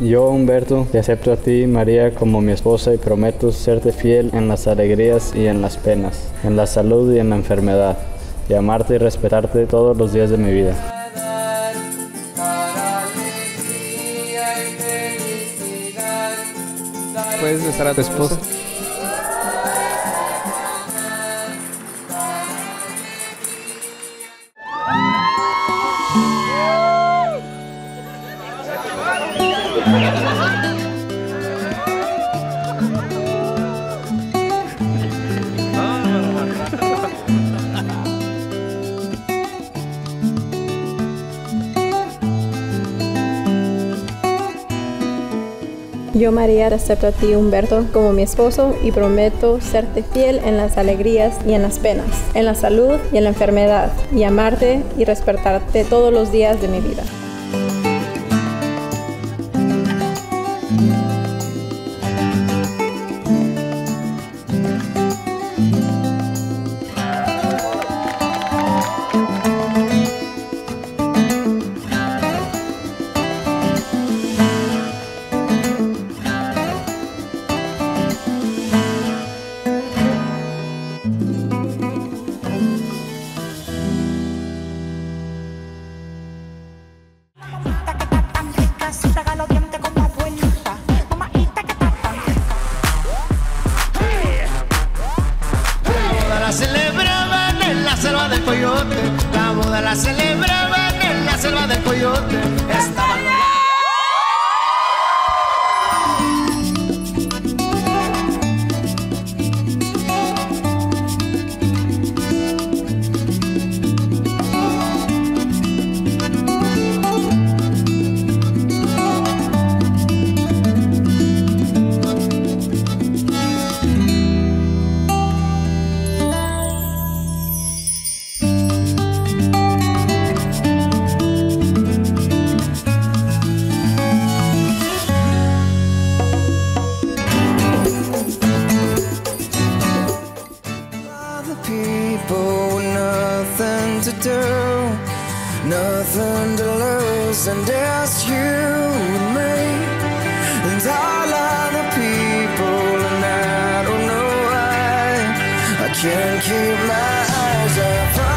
Yo, Humberto, te acepto a ti, María, como mi esposa y prometo serte fiel en las alegrías y en las penas, en la salud y en la enfermedad, y amarte y respetarte todos los días de mi vida. Puedes besar a tu esposa. Yo, María, acepto a ti, Humberto, como mi esposo y prometo serte fiel en las alegrías y en las penas, en la salud y en la enfermedad, y amarte y respetarte todos los días de mi vida. Coyote. La boda la celebraban en la selva del coyote. People with nothing to do, nothing to lose, and it's you and me, and all other people, and I don't know oh, why I can't keep my eyes off